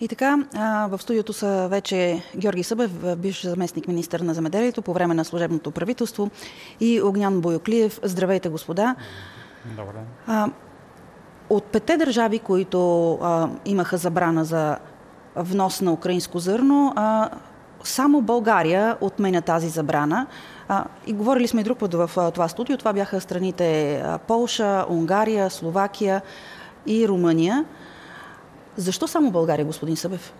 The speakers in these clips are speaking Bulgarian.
И така, в студиото са вече Георги Събев, бивш заместник министър на земеделието по време на служебното правителство и Огнян Бойоклиев. Здравейте, господа. Добре. От пете държави, които а, имаха забрана за внос на украинско зърно, а, само България отменя тази забрана. А, и говорили сме и друг път в а, това студио. Това бяха страните а, Полша, Унгария, Словакия и Румъния. Защо само България, господин Събев?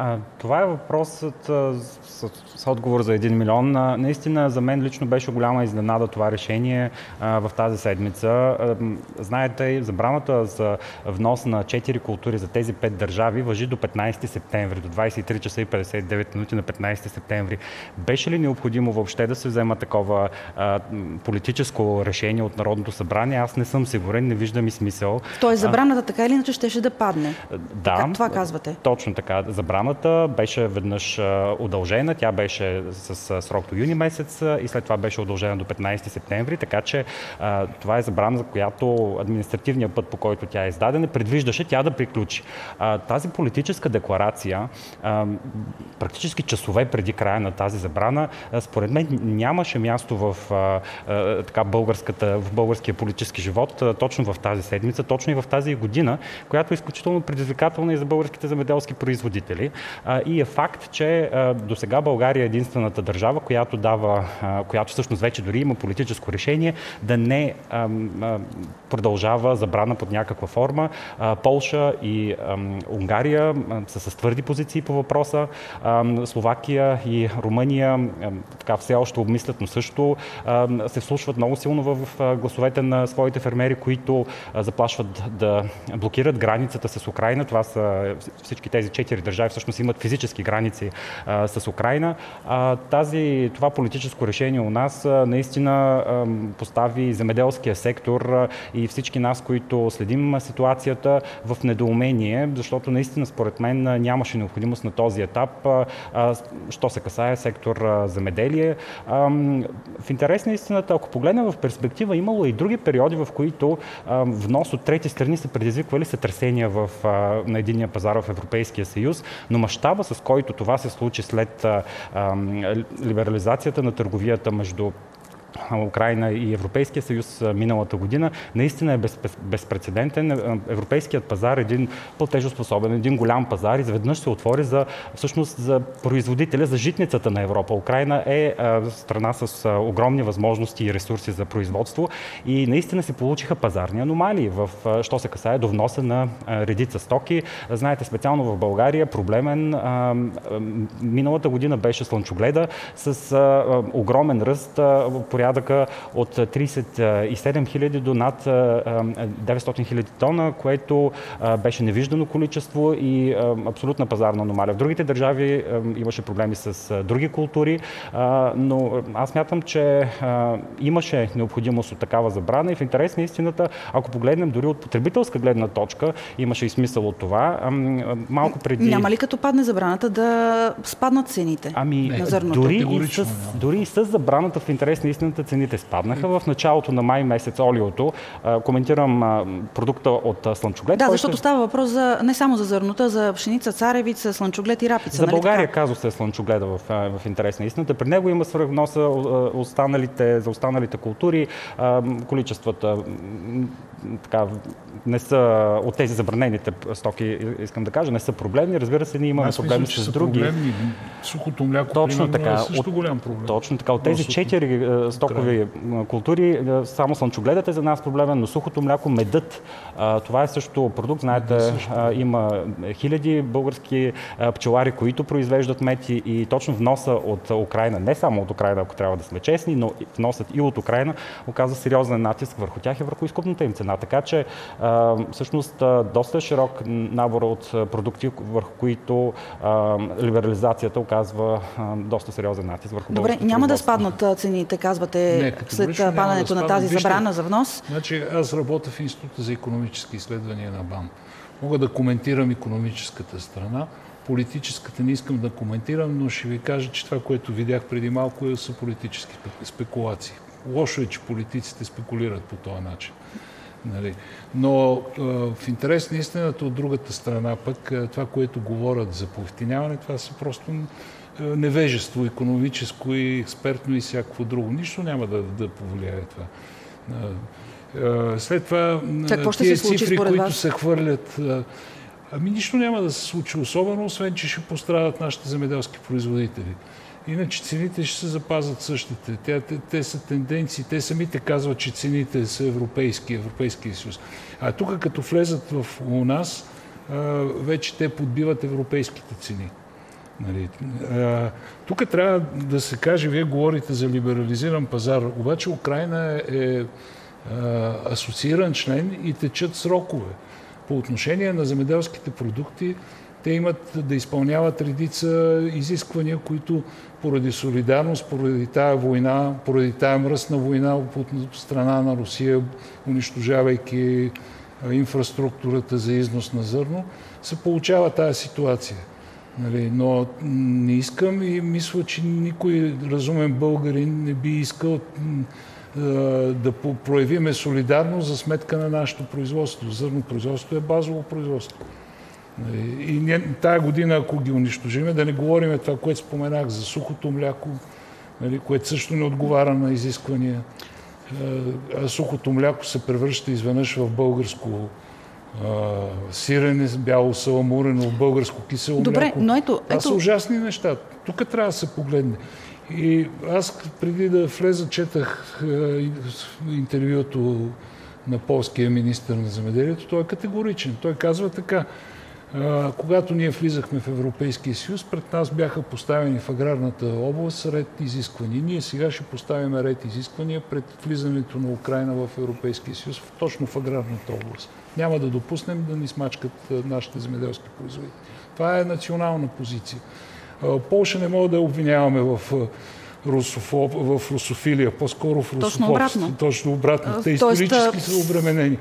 А, това е въпросът а, с, с отговор за 1 милион. А, наистина за мен лично беше голяма изненада това решение а, в тази седмица. А, знаете, забраната за внос на 4 култури за тези 5 държави въжи до 15 септември, до 23 часа и 59 минути на 15 септември. Беше ли необходимо въобще да се взема такова а, политическо решение от Народното събрание? Аз не съм сигурен, не виждам и смисъл. Тоест забраната така или иначе ще, ще да падне? Да. Как това казвате? Точно така. Забрана програмата беше веднъж удължена. Тя беше с срок до юни месец и след това беше удължена до 15 септември, така че това е забрана, за която административният път, по който тя е издадена, предвиждаше тя да приключи. Тази политическа декларация, практически часове преди края на тази забрана, според мен нямаше място в, така, българската, в българския политически живот точно в тази седмица, точно и в тази година, която е изключително предизвикателна и за българските земеделски производители. И е факт, че до сега България е единствената държава, която дава, която всъщност вече дори има политическо решение да не продължава забрана под някаква форма. Полша и Унгария са с твърди позиции по въпроса. Словакия и Румъния така все още обмислят, но също се вслушват много силно в гласовете на своите фермери, които заплашват да блокират границата с Украина. Това са всички тези четири държави, всъщност имат физически граници а, с Украина. А, тази, това политическо решение у нас а, наистина а, постави земеделския сектор а, и всички нас, които следим ситуацията в недоумение, защото наистина според мен нямаше необходимост на този етап, а, а, що се касае сектор а, земеделие. А, в интерес на истината, ако погледнем в перспектива, имало и други периоди, в които а, внос от трети страни са предизвиквали сътресения в, а, на единния пазар в Европейския съюз, но мащаба, с който това се случи след либерализацията на търговията между Украина и Европейския съюз миналата година, наистина е безпредседентен. Европейският пазар е един платежоспособен, един голям пазар, изведнъж се отвори за, всъщност, за производителя, за житницата на Европа. Украина е страна с огромни възможности и ресурси за производство и наистина се получиха пазарни аномалии, в, що се касае до вноса на редица стоки. Знаете, специално в България проблемен миналата година беше слънчогледа с огромен ръст, порядъка от 37 хиляди до над 900 хиляди тона, което беше невиждано количество и абсолютна пазарна аномалия. В другите държави имаше проблеми с други култури, но аз мятам, че имаше необходимост от такава забрана и в интерес на истината, ако погледнем дори от потребителска гледна точка, имаше и смисъл от това. Малко преди... Няма ли като падне забраната да спаднат цените ами, на зърното? Дори и, с, дори и с забраната в интерес на истината наистина цените спаднаха. В началото на май месец олиото, коментирам продукта от слънчоглед. Да, който... защото става въпрос за, не само за зърнота, за пшеница, царевица, слънчоглед и рапица. За нали България така? казва се слънчогледа в, в интерес на истината. При него има свръхвноса останалите, за останалите култури. Количествата така, не са от тези забранените стоки, искам да кажа, не са проблемни. Разбира се, ние имаме проблеми с други. Проблемни. Сухото мляко, точно така, е също от, голям проблем. Точно така. От тези четири стокови култури, само слънчогледът е за нас проблемен, но сухото мляко, медът, това е също продукт. Знаете, има хиляди български пчелари, които произвеждат мед и точно вноса от Украина, не само от Украина, ако трябва да сме честни, но вносът и от Украина оказа сериозен натиск върху тях и върху изкупната им цена. Така че всъщност доста широк набор от продукти, върху които либерализацията оказва доста сериозен натиск върху Добре, няма да спаднат цените, казвате, Не, след падането да на тази Вижте, забрана за внос? Значи аз работя в Института за економически изследвания на БАН. Мога да коментирам економическата страна. Политическата не искам да коментирам, но ще ви кажа, че това, което видях преди малко, са политически спекулации. Лошо е, че политиците спекулират по този начин. Нали. Но в интерес на истината от другата страна пък това, което говорят за повтиняване, това са просто невежество, економическо и експертно и всякакво друго. Нищо няма да, да повлияе това. След това, ще тия случи, цифри, които вас? се хвърлят, ами нищо няма да се случи особено, освен че ще пострадат нашите земеделски производители. Иначе цените ще се запазят същите. Те, те, те са тенденции, те самите казват, че цените са европейски, Европейския съюз. А тук като влезат в у нас, вече те подбиват европейските цени. Нали? Тук трябва да се каже, вие говорите за либерализиран пазар, обаче Украина е, е асоцииран член и течат срокове. По отношение на земеделските продукти, те имат да изпълняват редица изисквания, които поради солидарност, поради тая война, поради тая мръсна война от страна на Русия, унищожавайки инфраструктурата за износ на зърно, се получава тая ситуация. Нали, но не искам и мисля, че никой разумен българин не би искал да проявиме солидарност за сметка на нашето производство. Зърно производство е базово производство. Нали, и тая година, ако ги унищожиме, да не говорим това, което споменах за сухото мляко, нали, което също не отговаря на изисквания. А сухото мляко се превръща изведнъж в българско сирене, бяло саламурено, българско кисело Добре, мляко. но ето, Това са ужасни неща. Тук трябва да се погледне. И аз преди да влеза, четах интервюто на полския министр на земеделието. Той е категоричен. Той казва така. Когато ние влизахме в Европейския съюз, пред нас бяха поставени в аграрната област ред изисквания. Ние сега ще поставим ред изисквания пред влизането на Украина в Европейския съюз, точно в аграрната област. Няма да допуснем да ни смачкат нашите земеделски производители. Това е национална позиция. Полша не мога да обвиняваме в русофоб, в русофилия, по-скоро в русофобство. Точно обратно. Точно обратно. Те исторически са обременени.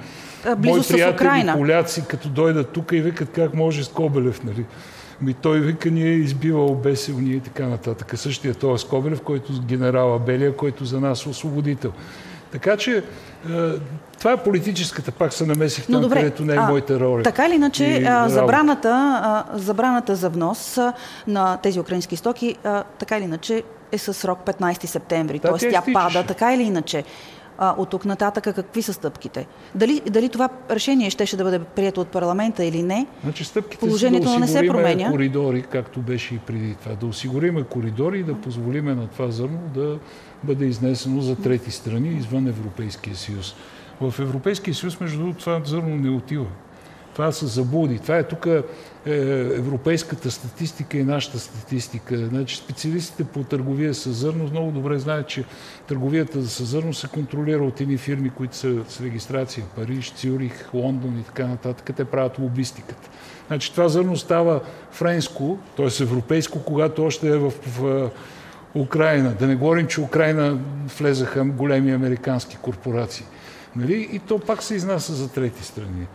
Мои приятели поляци, като дойдат тук и викат как може Скобелев, нали? Ми той вика, ние е избивал Бесел, ние и така нататък. Същия този Скобелев, който генерала Белия, който за нас е освободител. Така че това е политическата, пак се намесих там, добре, където не е а, моята роля. Така или иначе, забраната, а, забраната за внос а, на тези украински стоки, а, така или иначе е със срок 15 септември. Да, Тоест тя пада, така или иначе. А, от тук нататък какви са стъпките? Дали, дали това решение ще, ще да бъде прието от парламента или не? Значи стъпките Положението да не се променя. коридори, както беше и преди това. Да осигуриме коридори и да позволиме на това зърно да бъде изнесено за трети страни извън Европейския съюз. В Европейския съюз, между другото, това зърно не отива. Това са заблуди. Това е тук е, европейската статистика и нашата статистика. Значи, специалистите по търговия с зърно много добре знаят, че търговията с зърно се контролира от едни фирми, които са с регистрация Париж, Цюрих, Лондон и така нататък. Те правят лобистиката. Значи, това зърно става френско, т.е. европейско, когато още е в, в Украина. Да не говорим, че Украина влезаха големи американски корпорации. Нали? И то пак се изнася за трети страни.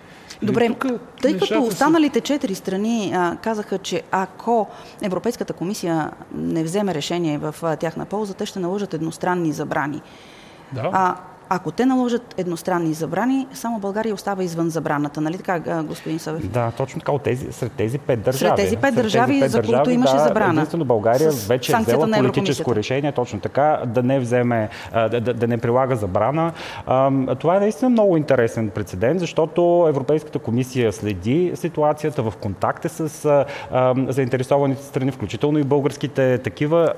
Добре, тук тъй като останалите четири страни а, казаха, че ако Европейската комисия не вземе решение в а, тяхна полза, те ще наложат едностранни забрани. Да. А, ако те наложат едностранни забрани, само България остава извън забраната, нали така, господин Съвев? Да, точно така, от тези, сред тези пет държави. Сред тези пет държави, тези пет за които имаше да, забрана. Единствено България вече е взела политическо решение, точно така, да не вземе, да, да не прилага забрана. Това е наистина много интересен прецедент, защото Европейската комисия следи ситуацията в контакте с заинтересованите страни, включително и българските такива.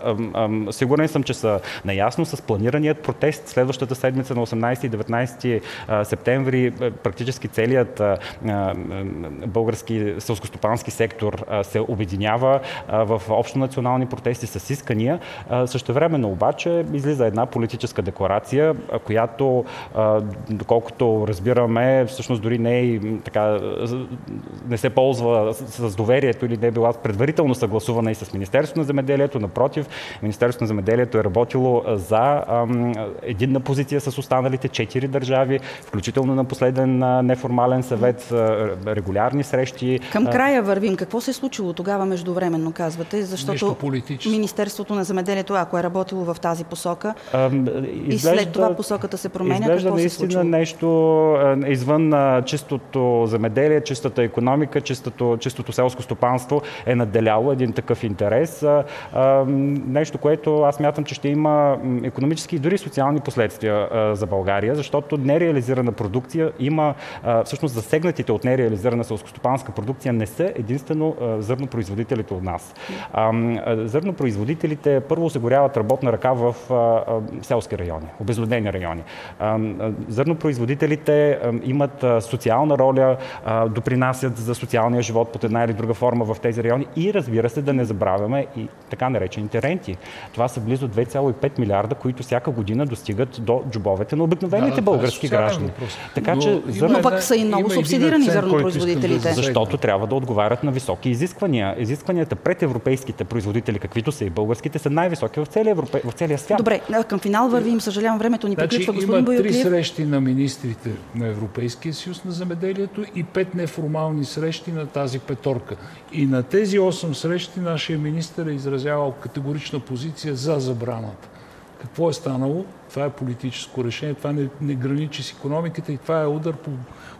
Сигурен съм, че са наясно с планираният протест следващата седмица на 18 и 19 септември практически целият български селскостопански сектор се обединява в общо национални протести с искания. Същевременно обаче излиза една политическа декларация, която, доколкото разбираме, всъщност дори не е така, не се ползва с доверието или не е била предварително съгласувана и с Министерството на земеделието. Напротив, Министерството на земеделието е работило за единна позиция с останалите четири държави, включително на последен неформален съвет, регулярни срещи. Към края вървим. Какво се е случило тогава междувременно, казвате? Защото Министерството на земеделието, ако е работило в тази посока, изглежда, и след това посоката се променя, изглежда какво наистина се нещо извън чистото земеделие, чистата економика, чистото, чистото селско стопанство е надделяло един такъв интерес. Нещо, което аз мятам, че ще има економически и дори социални последствия за България, защото нереализирана продукция има, всъщност засегнатите от нереализирана селскостопанска продукция не са единствено зърнопроизводителите от нас. Зърнопроизводителите първо осигуряват работна ръка в селски райони, обезлюдени райони. Зърнопроизводителите имат социална роля, допринасят за социалния живот под една или друга форма в тези райони и разбира се да не забравяме и така наречените ренти. Това са близо 2,5 милиарда, които всяка година достигат до джобовете на обикновените да, е български граждани. Така че зърно... Но пък са и много субсидирани зърнопроизводителите. Да Защото трябва да отговарят на високи изисквания. Изискванията пред европейските производители, каквито са и българските, са най-високи в целия, Европе... в целия свят. Добре, към финал вървим. Съжалявам, времето ни значи, приключва. Господин има три срещи на министрите на Европейския съюз на земеделието и пет неформални срещи на тази петорка. И на тези 8 срещи нашия министр е изразявал категорична позиция за забраната. Какво е станало? Това е политическо решение, това не, не граничи с економиката и това е удар по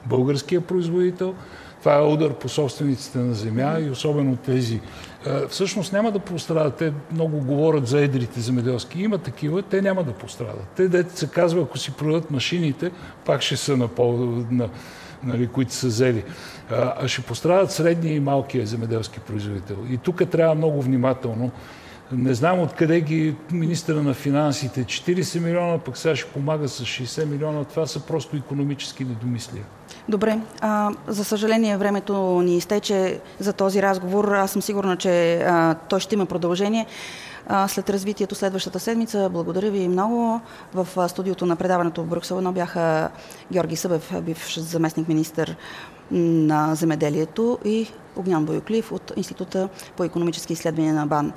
българския производител, това е удар по собствениците на земя и особено тези. Всъщност няма да пострадат. Те много говорят за едрите земеделски. Има такива, те няма да пострадат. Те, дете се казва, ако си продадат машините, пак ще са на, пол, на нали, които са взели. А ще пострадат средния и малкия земеделски производител. И тук трябва много внимателно. Не знам откъде ги министра на финансите. 40 милиона, пък сега ще помага с 60 милиона. Това са просто економически недомислия. Добре. А, за съжаление, времето ни изтече за този разговор. Аз съм сигурна, че а, той ще има продължение след развитието следващата седмица. Благодаря ви много. В студиото на предаването в Брюксел бяха Георги Събев, бивш заместник министър на земеделието и Огнян Бойоклив от Института по економически изследвания на БАН.